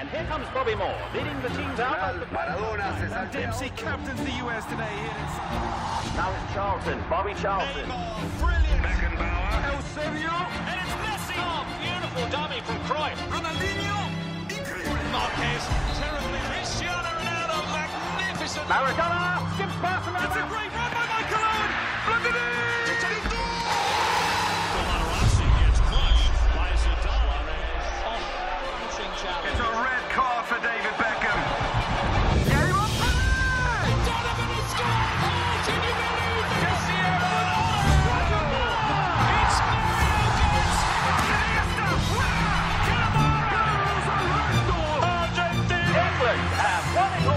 And here comes Bobby Moore, leading the teams out. Maradona se saltea. Dempsey captains the US today here. Now it's Charlton, Bobby Charlton. Neymar, brilliant. Beckenbauer. Eusebio. And it's Messi! Oh, beautiful dummy from Cruyff. Ronaldinho. Incredible. Marquez, terribly. Cristiano Ronaldo, magnificent. Maradona, skip past It's a great run They have won it.